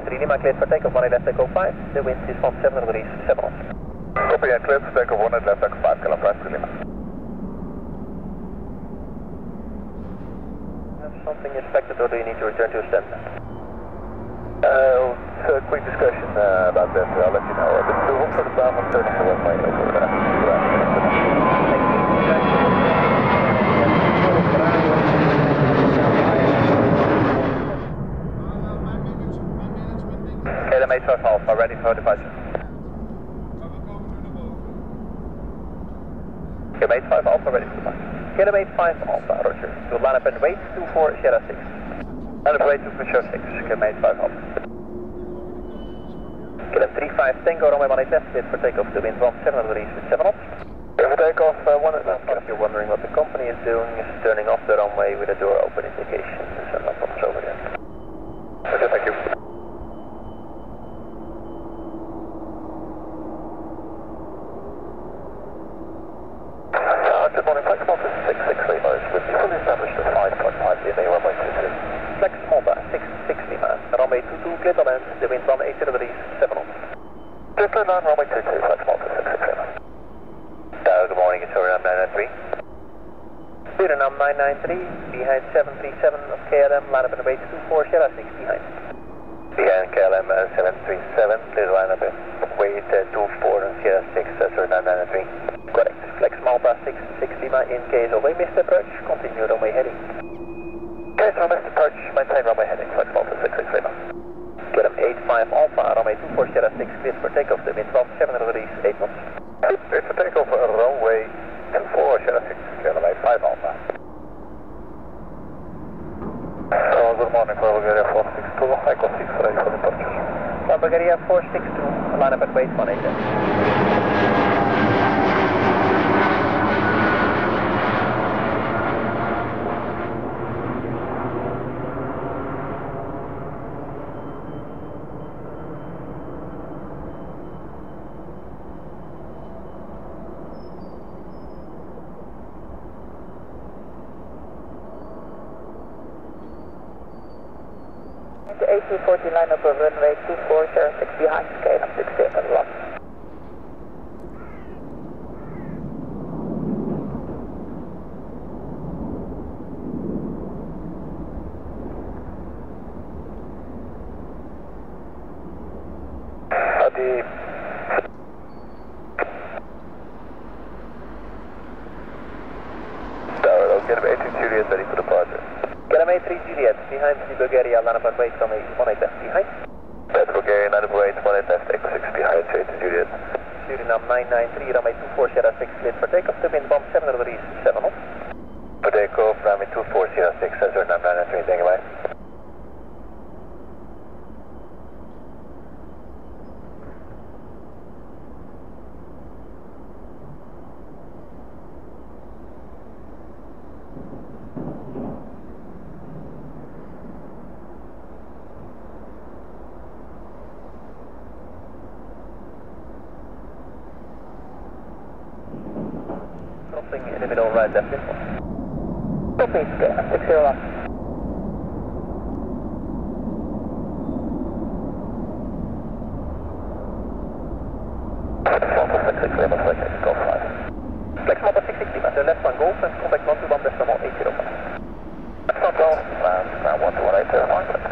53 Lima, cleared for takeoff, 1 left, echo 5. The wind is from 7 degrees, 7 knots. Copy and cleared for takeoff, 1 left, echo 5, Kilo 53 Lima. Have something expected or do you need to return to a stand? Uh, so a quick discussion uh, about that, I'll let you know. Uh, the two for the bound on turning the runway over uh, 85 Alpha, ready for departure. KLM 85 Alpha, ready for departure. KLM 85 Alpha, roger. To line up and wait, 24 Sierra 6. Line up wait, 24 Sierra 6, KLM 85 Alpha. KLM 35 Tango, runway 18 left, cleared for takeoff to wind 17 degrees, 7 knots. For takeoff, uh, 1 left. If you're wondering what the company is doing, is turning off the runway with a door open indication. So no problems over there. Okay, thank you. Uh, good morning, Flex Malta 663 Motors with you fully established at 5.5 DME runway 22. Flex Malta 660 man, runway 22, clear to land, the wind 18 degrees, 7 knots. Clear line runway 22, Flex Malta 663 man. Uh, good morning, it's Suriname 993. Suriname 993, behind 737 of KLM, line up and wait 24, Sierra 6 behind. Behind KLM uh, 737, clear line up and wait uh, 24 on Sierra 6, uh, Suriname 993. Correct. Flex Malta 660 man, in case of a missed approach, continue runway heading. Okay, so Mr. Perch, maintain runway heading, Flex Malta 663 man. KLM 85 Alpha, runway 24, Sierra 6, cleared for takeoff, the wind 7 degrees, 8 knots. Clear for takeoff, uh, runway 24, Sierra 6, KLM 85 Alpha. So, good morning, Bulgaria 462, Echo 6 ready for departure. South Bulgaria 462, line up and wait 180. The A240 line up of runway 24, Sierra 6 behind, KLM 67 lost. Adi, Tower, okay, the 18 Juliet ready for departure. KLM 83 Juliet, behind the Bulgaria, line up and wait runway 18 left behind. That's Bulgaria, 9 weight, 1 left, Echo 6 behind, 18 Juliet. Suriname 993, runway 24, Sierra 6, cleared for takeoff, the wind 7 degrees, 7 knots. For takeoff, runway 24, Sierra 6, Suriname 993, thank you, bye. In the middle, right left this one. Copy, KLM 601. Flex Malta 663, Must like Golf 5. Flex Malta 660, man, the left contact 121 decimal 805. That's not land, now 12180, Flex Malta